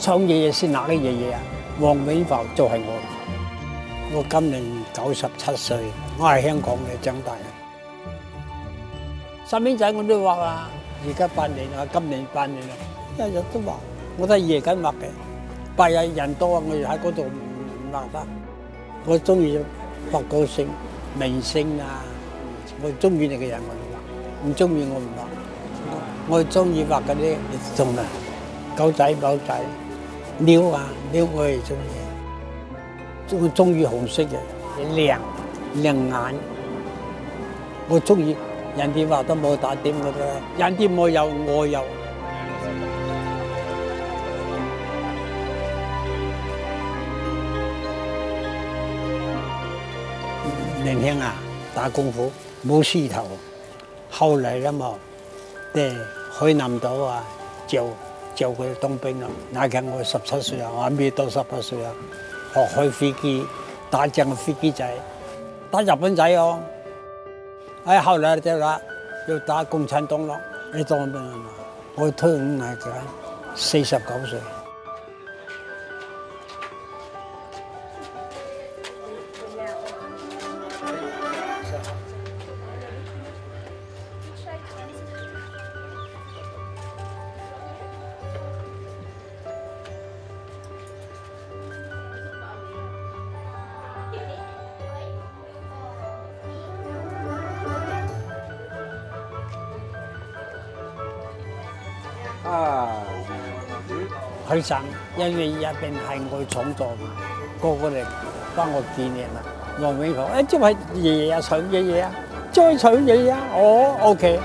想爺爺是哪個爺爺啊？黃永浮就係我。我今年九十七歲，我係香港嘅長大嘅。細蚊仔我都畫啊，而家八年啊，今年八年啦，一日都畫。我都係夜間畫嘅，八日人多啊，我喺嗰度唔畫得。我中意畫歌星、明星啊，我中意你嘅人我就畫，唔中意我唔畫。我中意畫嗰啲動物，狗仔、貓仔、鳥啊，鳥我係中意。我中意紅色嘅，亮亮眼。我中意人哋畫得冇打點嘅啫，人哋冇有我有。年輕啊，打功夫冇梳頭，後嚟啦嘛，誒海南島啊，就叫佢当兵啦。那陣我十七岁啊，我未到十八岁啊。学开飞机，打仗嘅飛機仔，打日本仔哦。哎，后来就話要打共产党咯。你当兵啊嘛？我退伍係幾？四十九岁。啊去省因为入边系我去创作嘛个个嚟帮我纪念啦黄永强诶即系爷爷啊抢爷爷啊再抢爷爷啊哦 ok